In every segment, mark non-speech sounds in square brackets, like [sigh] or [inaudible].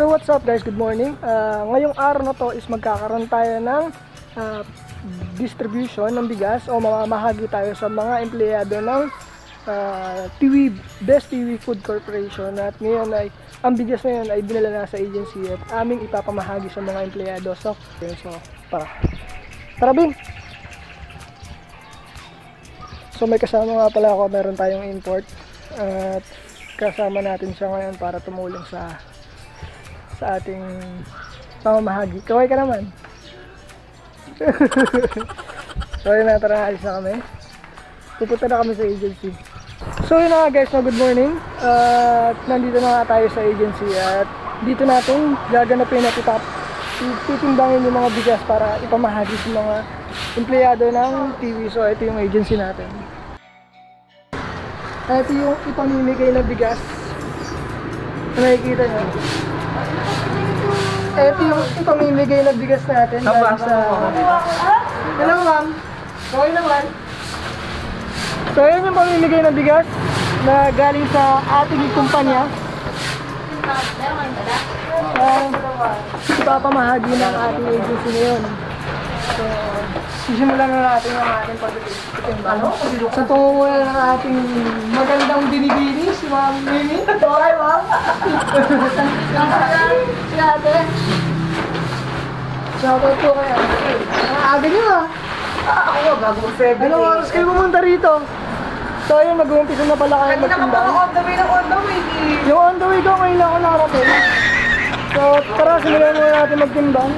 So what's up guys, good morning. Ah, ngayong araw na to is magkakaroon tayo ng ah, distribution ng bigas o mamamahagi tayo sa mga empleyado ng uh, TV, Best TV Food Corporation at ngayon ay ang bigas na yun ay dinala na sa agency at aming ipapamahagi sa mga empleyado. So, so para. Tara Bin! So may kasama nga pala ako, meron tayong import at kasama natin siya ngayon para tumulong sa sa ating pamamahagi. Kaway ka naman. [laughs] so yun na, tara, alis na kami. Pupunta na kami sa agency. So yun na guys, no, good morning. At nandito na nga tayo sa agency at dito natin gaganapin at itap titimbangin yung mga bigas para ipamahagi sa mga empleyado ng TV. So ito yung agency natin. Ito yung ipamimigay na bigas. Nakikita nyo. Ito yung ipamimigay na bigas natin. galing sa... Hello ma'am. Okay naman. So yun yung pamimigay na bigas na galing sa ating kumpanya. Uh, ipapamahagi ng ating agency ngayon. So, sisimulan na natin ang ating pagtitimba. Sa tunguna ng ating magandang binibini, si Ma'am Mimi. Okay, Ma'am? si ate. Shoutout po kaya. Ang aga niyo ah. Ako, bago 7 Anong oras kayo pumunta rito? So ayun, mag-uumpisa na pala kayo Hindi na magtimbang. on the way ng on the way. eh. Yung on the way ko, ngayon ako nakarating. So tara, simulan muna natin magtimbang.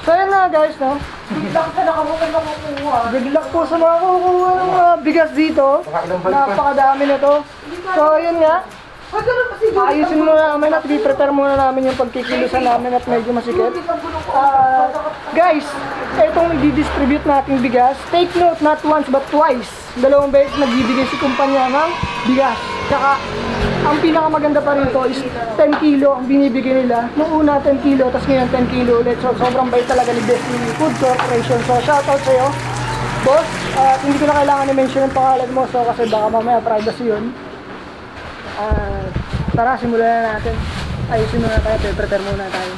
So ayun na guys, no? Biglang ka nakamukan na kukuha. Good luck po sa mga kukuha ng mga bigas dito. Napakadami na to. So ayun nga, ayusin muna namin at i-prepare muna namin yung pagkikilusan namin at medyo masikip. Ah, guys, itong i-distribute nating bigas, take note not once but twice. Dalawang beses nagbibigay si kumpanya ng bigas. Tsaka, ang pinakamaganda pa rito is 10 kilo ang binibigay nila. Noong una 10 kilo, tapos ngayon 10 kilo ulit. So, sobrang bait talaga ni Best Food Corporation. So, shoutout sa'yo, boss. At hindi ko na kailangan i-mention ang pangalan mo. So, kasi baka mamaya privacy yun. Ah, tara, simulan na natin. Ayusin muna tayo, prepare muna tayo.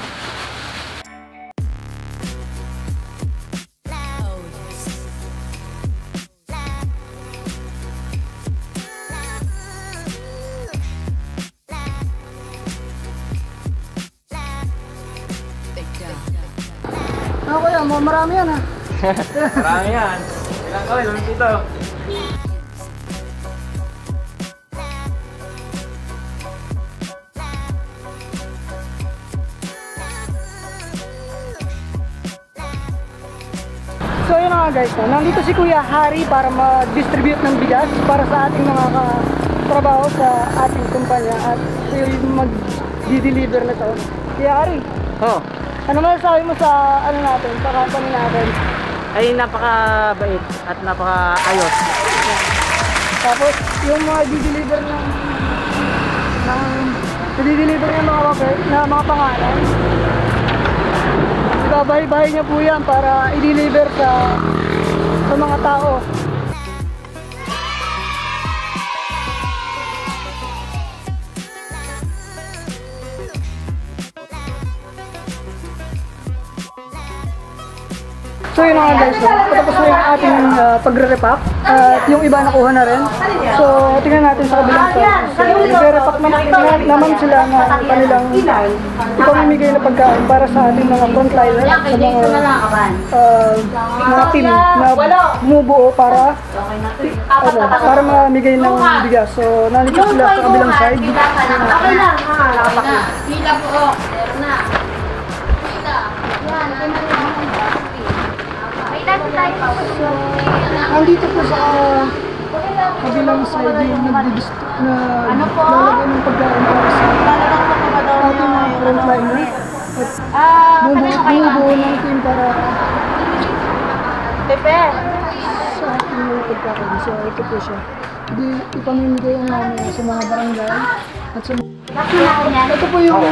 Kuya, mga marami yan ah. [laughs] Marami yan. Ilang kawin, lumit dito. So yun nga guys, no? nandito si Kuya Hari para mag-distribute ng bigas para sa ating mga trabaho sa ating kumpanya at mag-deliver na to. Kuya Hari, Oh, ano masasabi mo sa ano natin, sa company natin? ay napakabait at napakaayos. Tapos yung mga di-deliver ng ng di-deliver ng mga papel, na mga pangalan. Ibabahay-bahay niya po yan para i-deliver sa sa mga tao. So yun na nga guys, no? patapos na yung ating uh, pagre-repack at yung iba nakuha na rin. So tingnan natin sa kabilang side. So i-repack na, na, naman sila ng kanilang ipamimigay na pagkain para sa ating mga frontliners, sa mga uh, mga team na bumubuo para ano, para mamigay ng bigas. So nandito sila sa kabilang side. Okay lang, ha? Sila po, Pa. Nandito po sa kabilang side yung nagdidist na Ano po? lalagay ng pagkain para sa ating mga frontliners. At ng team para Pepe. sa ating mga pagkain. So ito po siya. Di ipamimigay ang namin sa mga barangay at sa ito po yung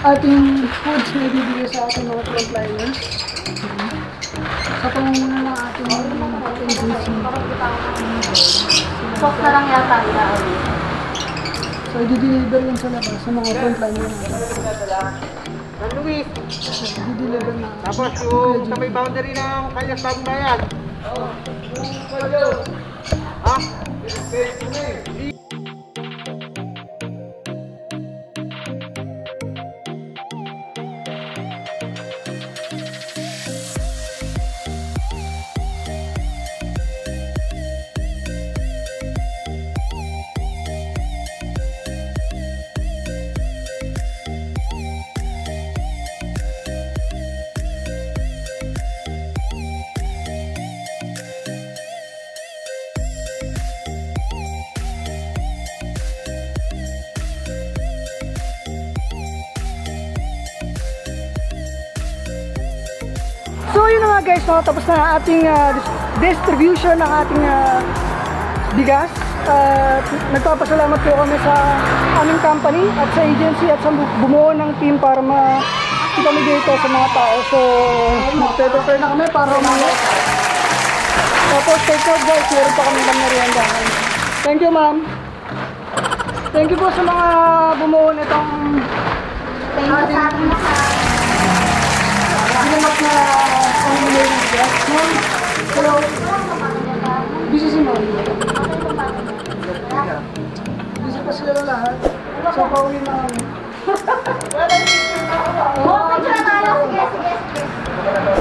ating foods na ibibigay sa ating mga frontliners. Sa pangunguna ng ating. Sok na lang yata. So, i-deliver yun sa labas sa mga frontliner natin. San Luis. I-deliver na. Tapos yung sa may boundary ng Kalyas Bagbayan. Ha? So yun na nga guys, no? tapos na ating dis- distribution ng ating ah, bigas. At nagpapasalamat po kami sa aming company at sa agency at sa bu- bumuo ng team para ma ipamigay ito sa mga tao. So, magpe-prepare na kami para umaya. Tapos, take note guys, meron pa kami lang merienda. Thank you ma'am. Thank you po sa mga bumuo nitong Thank you sa ating Ginamat na ang mga bigas. Ma'am, hello. Busy si ma'am. Busy pa sila lahat. So, pauwi na kami. Oh, picture tayo. Sige, sige, sige.